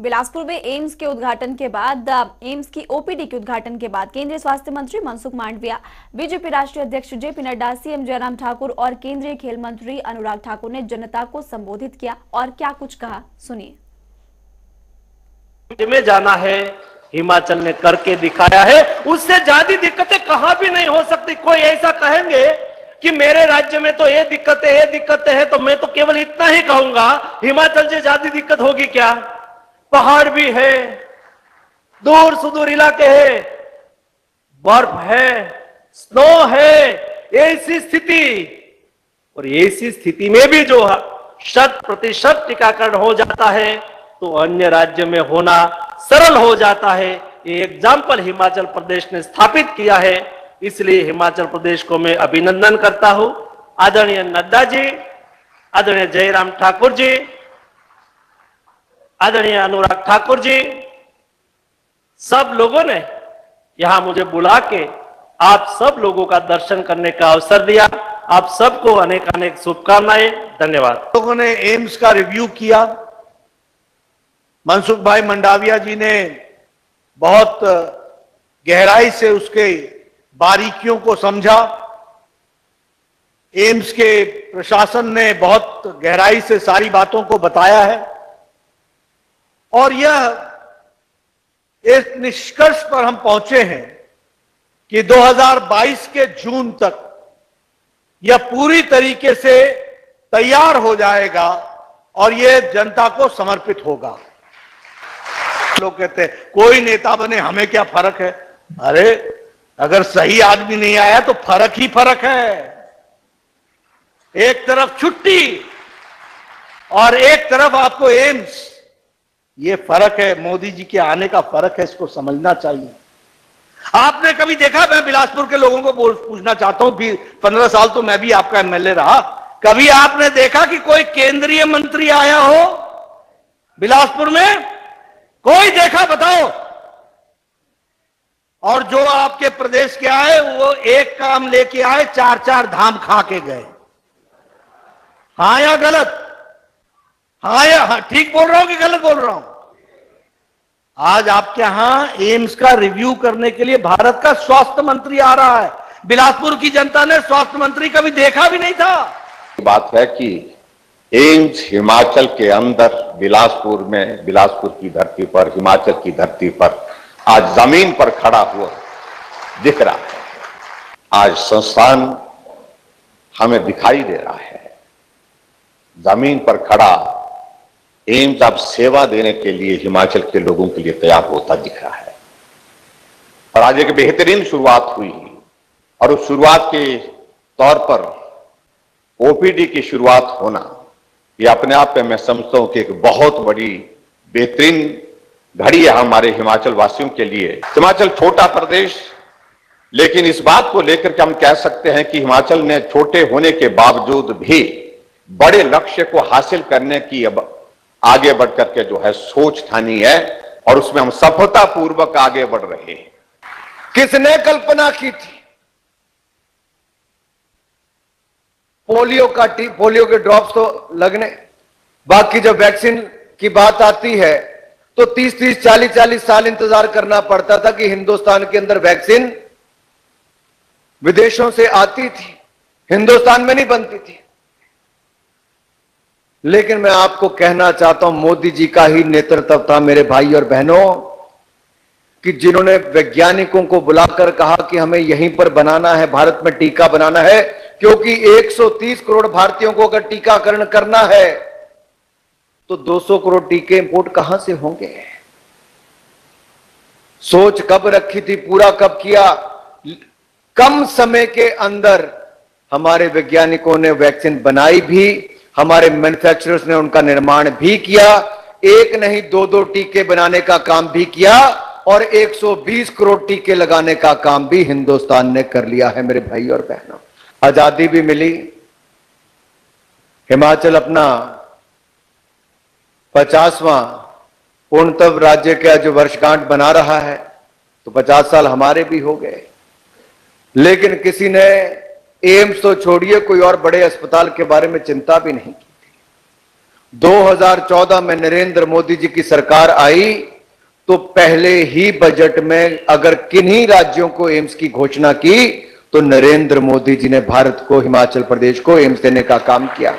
बिलासपुर में एम्स के उद्घाटन के बाद, एम्स की ओपीडी के उद्घाटन के बाद केंद्रीय स्वास्थ्य मंत्री मनसुख मांडविया, बीजेपी राष्ट्रीय अध्यक्ष जेपी नड्डा, सीएम जयराम ठाकुर और केंद्रीय खेल मंत्री अनुराग ठाकुर ने जनता को संबोधित किया। और क्या कुछ कहा? सुनिए। में जाना है, हिमाचल ने करके दिखाया है, उससे ज़्यादा दिक्कतें कहाँ भी नहीं हो सकती। कोई ऐसा कहेंगे कि मेरे राज्य में तो ये दिक्कतें है दिक्कतें है तो मैं तो केवल इतना ही कहूँगा, हिमाचल से ज़्यादा दिक्कत होगी क्या? पहाड़ भी है, दूर सुदूर इलाके है, बर्फ़ है, स्नो है, ऐसी स्थिति। और ऐसी स्थिति में भी जो शत प्रतिशत टीकाकरण हो जाता है तो अन्य राज्य में होना सरल हो जाता है। ये एग्ज़ाम्पल हिमाचल प्रदेश ने स्थापित किया है, इसलिए हिमाचल प्रदेश को मैं अभिनंदन करता हूँ। आदरणीय नड्डा जी, आदरणीय जयराम ठाकुर जी आदरणीय अनुराग ठाकुर जी, सब लोगों ने यहाँ मुझे बुला के आप सब लोगों का दर्शन करने का अवसर दिया। आप सबको अनेक अनेक शुभकामनाएँ, धन्यवाद। लोगों ने एम्स का रिव्यू किया। मनसुख भाई मंडाविया जी ने बहुत गहराई से उसके बारीकियों को समझा। एम्स के प्रशासन ने बहुत गहराई से सारी बातों को बताया है। और यह इस निष्कर्ष पर हम पहुँचे हैं कि 2022 के जून तक यह पूरी तरीके से तैयार हो जाएगा और यह जनता को समर्पित होगा। लोग कहते हैं, कोई नेता बने, हमें क्या फ़र्क है? अरे, अगर सही आदमी नहीं आया तो फ़र्क ही फ़र्क है। एक तरफ़ छुट्टी और एक तरफ़ आपको एम्स। ये फ़र्क है, मोदी जी के आने का फ़र्क है, इसको समझना चाहिए। आपने कभी देखा, मैं बिलासपुर के लोगों को पूछना चाहता हूँ पंद्रह साल तो मैं भी आपका एमएलए रहा। कभी आपने देखा कि कोई केंद्रीय मंत्री आया हो, बिलासपुर में? कोई देखा, बताओ। और जो आपके प्रदेश के आए, वो एक काम लेके आए चार चार धाम खा के गए। हाँ या गलत? हाँ या हाँ ठीक बोल रहा हूँ कि गलत बोल रहा हूँ? आज आपके यहाँ एम्स का रिव्यू करने के लिए भारत का स्वास्थ्य मंत्री आ रहा है। बिलासपुर की जनता ने स्वास्थ्य मंत्री कभी देखा भी नहीं था। बात है कि एम्स हिमाचल के अंदर, बिलासपुर में, बिलासपुर की धरती पर, हिमाचल की धरती पर आज ज़मीन पर खड़ा हुआ दिख रहा है। आज संस्थान हमें दिखाई दे रहा है। ज़मीन पर खड़ा एम्स अब सेवा देने के लिए हिमाचल के लोगों के लिए तैयार होता दिख रहा है। और आज एक बेहतरीन शुरुआत हुई और उस शुरुआत के तौर पर ओपीडी की शुरुआत होना, ये अपने आप में मैं समझता हूँ कि एक बहुत बड़ी, बेहतरीन घड़ी है हमारे हिमाचल वासियों के लिए। हिमाचल छोटा प्रदेश, लेकिन इस बात को लेकर के हम कह सकते हैं कि हिमाचल ने छोटे होने के बावजूद भी बड़े लक्ष्य को हासिल करने की अब आगे बढ़कर के जो है सोच ठानी है और उसमें हम सफलतापूर्वक आगे बढ़ रहे हैं। किसने कल्पना की थी? पोलियो का टी, पोलियो के ड्रॉप्स तो लगने। बाकी जब वैक्सीन की बात आती है तो 30 30 40 40 साल इंतज़ार करना पड़ता था कि हिंदुस्तान के अंदर वैक्सीन विदेशों से आती थी। हिंदुस्तान में नहीं बनती थी। लेकिन मैं आपको कहना चाहता हूँ, मोदी जी का ही नेतृत्व था मेरे भाई और बहनों, कि जिन्होंने वैज्ञानिकों को बुलाकर कहा कि हमें यहीं पर बनाना है, भारत में टीका बनाना है, क्योंकि 130 करोड़ भारतीयों को अगर टीकाकरण करना है तो 200 करोड़ टीके इंपोर्ट कहाँ से होंगे? सोच कब रखी थी, पूरा कब किया? कम समय के अंदर हमारे वैज्ञानिकों ने वैक्सीन बनाई भी हमारे मैन्युफैक्चरर्स ने उनका निर्माण भी किया, एक नहीं दो दो टीके बनाने का काम भी किया और 120 करोड़ टीके लगाने का काम भी हिंदुस्तान ने कर लिया है, मेरे भाई और बहनों। आज़ादी भी मिली। हिमाचल अपना पचासवां पूर्णतव राज्य का जो वर्षगांठ बना रहा है तो पचास साल हमारे भी हो गए। लेकिन किसी ने एम्स तो छोड़िए, कोई और बड़े अस्पताल के बारे में चिंता भी नहीं की थी। 2014 में नरेंद्र मोदी जी की सरकार आई तो पहले ही बजट में अगर किन्हीं राज्यों को एम्स की घोषणा की तो नरेंद्र मोदी जी ने भारत को, हिमाचल प्रदेश को एम्स देने का काम किया।